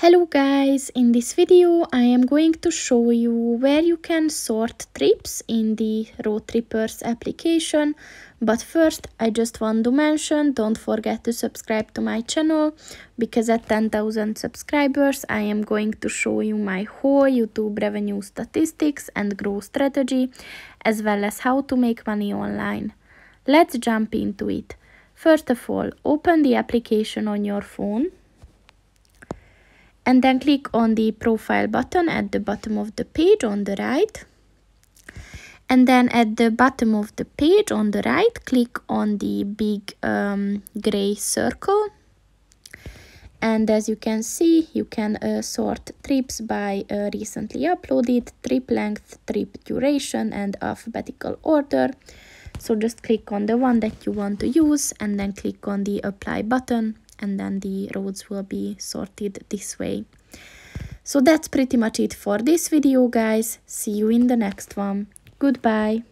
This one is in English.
Hello guys, in this video I am going to show you where you can sort trips in the Roadtrippers application. But first I just want to mention, don't forget to subscribe to my channel because at 10,000 subscribers I am going to show you my whole YouTube revenue statistics and growth strategy as well as how to make money online. Let's jump into it. First of all, open the application on your phone and then click on the profile button at the bottom of the page on the right. And then at the bottom of the page on the right click on the big um, gray circle. And as you can see you can uh, sort trips by uh, recently uploaded trip length trip duration and alphabetical order. So just click on the one that you want to use and then click on the apply button and then the roads will be sorted this way. So that's pretty much it for this video guys. See you in the next one. Goodbye.